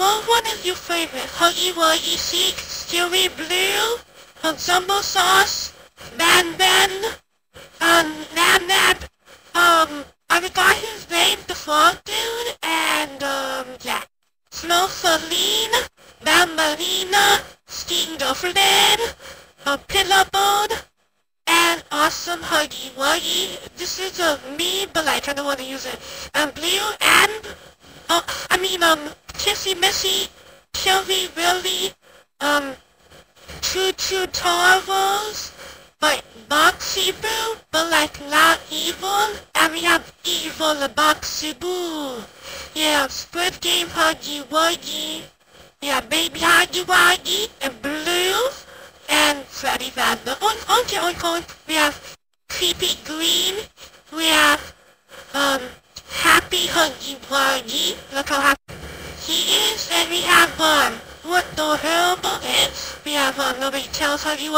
What one is your favorite? Huggy Wuggy Seek, Stewie Blue, Ensemble Sauce, Man Ben, um, Nab Nab, um, I forgot his name, the frog dude, and, um, yeah. Snowsaline, Banbaleena, Steam a Pillowbone, and Awesome Huggy Wuggy. This is a me, but I kinda wanna use it. And Blue and, oh, I mean, um, Kissy Missy, Sylvie Willy, um, Choo Choo Charles, like Boxy Boo, but like not evil, and we have evil the Boxy Boo. Yeah, Squid Game Huggy Wuggy. Yeah, Baby Huggy Wuggy, and Blue, and Freddy Fazbear. Oh, okay, okay, okay. We have Creepy Green, we have, um, Happy Huggy Wuggy. Look how happy we have, um, what the hell is? We have, um, nobody tells Wuggy.